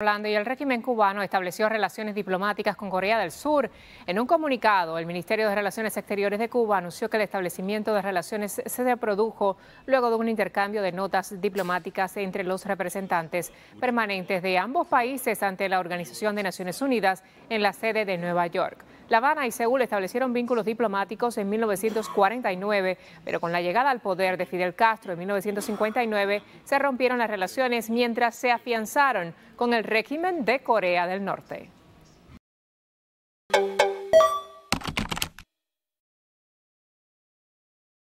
Y el régimen cubano estableció relaciones diplomáticas con Corea del Sur. En un comunicado, el Ministerio de Relaciones Exteriores de Cuba anunció que el establecimiento de relaciones se produjo luego de un intercambio de notas diplomáticas entre los representantes permanentes de ambos países ante la Organización de Naciones Unidas en la sede de Nueva York. La Habana y Seúl establecieron vínculos diplomáticos en 1949, pero con la llegada al poder de Fidel Castro en 1959 se rompieron las relaciones mientras se afianzaron con el régimen de Corea del Norte.